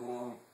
嗯。